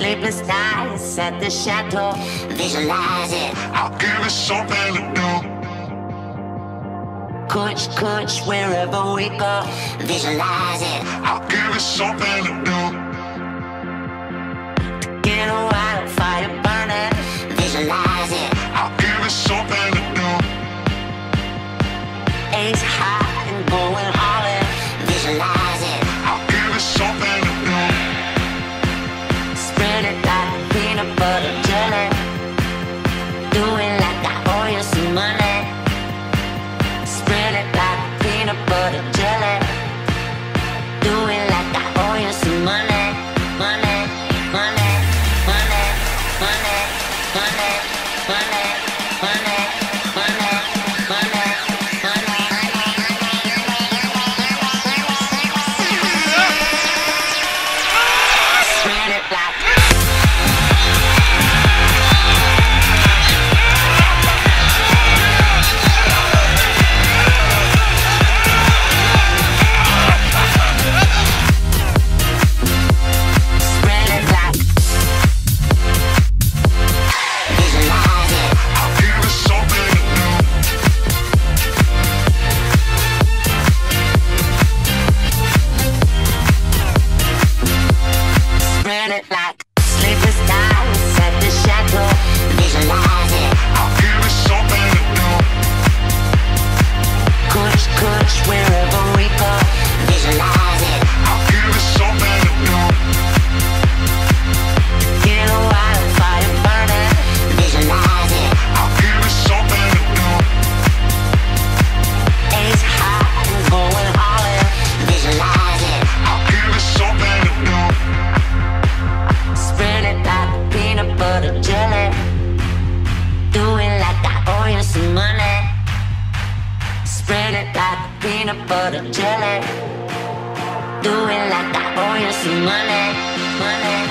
sleepless nights at the chateau. Visualize it. I'll give it something to do. Coach, coach, wherever we go, visualize it. I'll give it something to do. Get a wildfire burning, visualize it. I'll give it something to do. Ace high. tai. peanut butter jelly. Do it like I owe you some money, money.